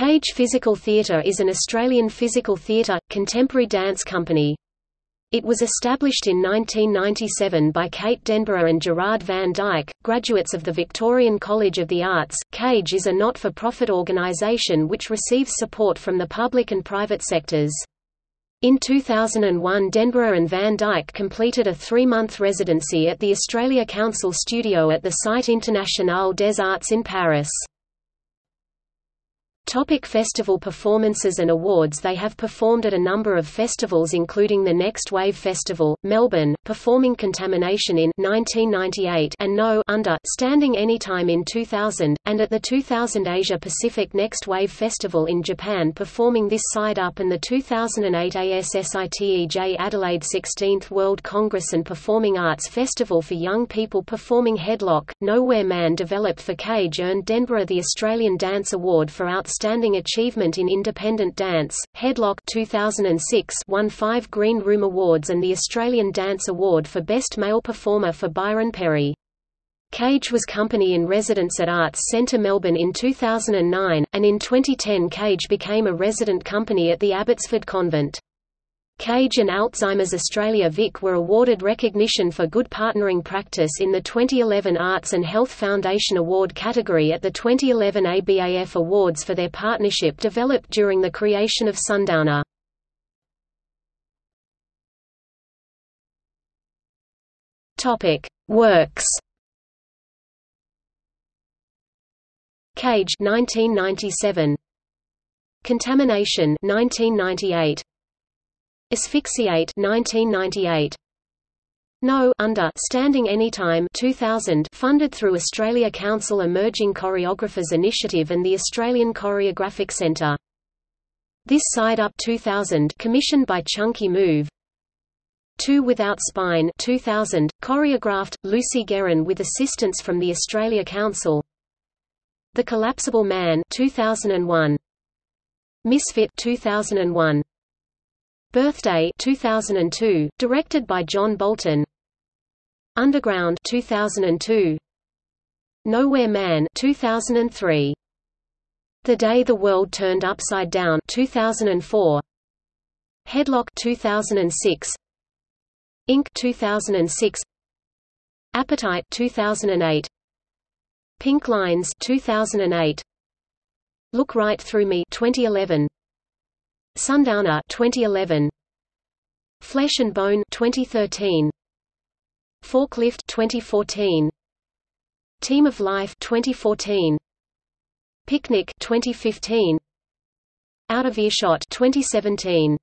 Kage Physical Theatre is an Australian physical theatre, contemporary dance company. It was established in 1997 by Kate Denborough and Gerard Van Dyck, graduates of the Victorian College of the Arts. Kage is a not-for-profit organisation which receives support from the public and private sectors. In 2001 Denborough and Van Dyck completed a three-month residency at the Australia Council studio at the Cité Internationale des Arts in Paris. Topic festival performances and awards. They have performed at a number of festivals including the Next Wave Festival, Melbourne, performing Contamination in 1998 and No Under Standing Anytime in 2000, and at the 2000 Asia Pacific Next Wave Festival in Japan performing This Side Up and the 2008 ASSITEJ Adelaide 16th World Congress and Performing Arts Festival for Young People performing Headlock, Nowhere Man developed for Kage earned Denborough the Australian Dance Award for Outstanding Outstanding Achievement in Independent Dance, Headlock 2006 won five Green Room Awards and the Australian Dance Award for Best Male Performer for Byron Perry. Kage was company in residence at Arts Centre Melbourne in 2009, and in 2010 Kage became a resident company at the Abbotsford Convent. Kage and Alzheimer's Australia Vic were awarded recognition for good partnering practice in the 2011 Arts and Health Foundation Award category at the 2011 ABAF Awards for their partnership developed during the creation of Sundowner. Topic: Works. Kage 1997 Contamination 1998 Asphyxiate 1998. No Under Standing Anytime 2000 funded through Australia Council Emerging Choreographers Initiative and the Australian Choreographic Centre. This Side Up 2000 commissioned by Chunky Move. Two Without Spine 2000 choreographed Lucy Guerin with assistance from the Australia Council. The Collapsible Man 2001. Misfit 2001. Birthday 2002, directed by John Bolton. Underground 2002. Nowhere Man 2003. The Day the World Turned Upside Down 2004. Headlock 2006. Ink 2006. Appetite 2008. Pink Lines 2008. Look Right Through Me 2011. Sundowner 2011 Flesh and Bone 2013 Forklift 2014 Team of Life 2014 Picnic 2015 Out of Earshot 2017